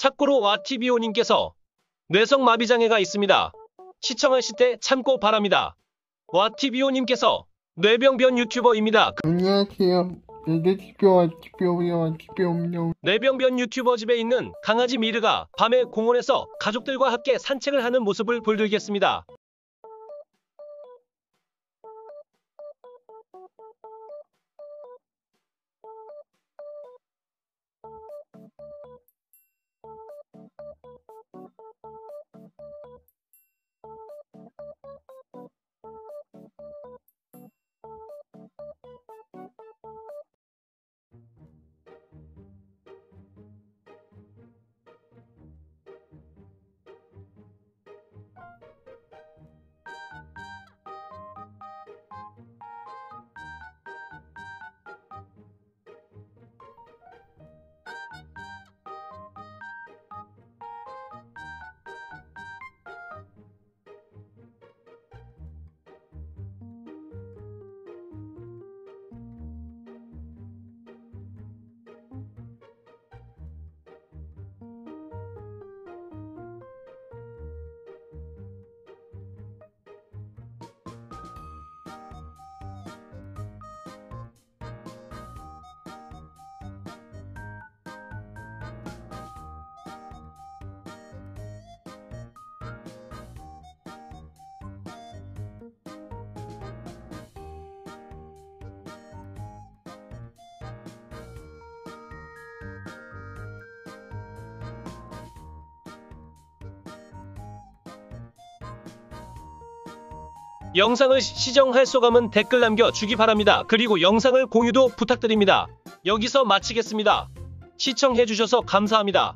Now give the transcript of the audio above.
참고로 와티비오님께서 뇌성마비장애가 있습니다. 시청하실 때 참고 바랍니다. 와티비오님께서 뇌병변 유튜버입니다. 안녕하세요. 뇌병변 유튜버 집에 있는 강아지 미르가 밤에 공원에서 가족들과 함께 산책을 하는 모습을 보여드리겠습니다. 영상을 시- 시청할 소감은 댓글 남겨주기 바랍니다. 그리고 영상을 공유도 부탁드립니다. 여기서 마치겠습니다. 시청해주셔서 감사합니다.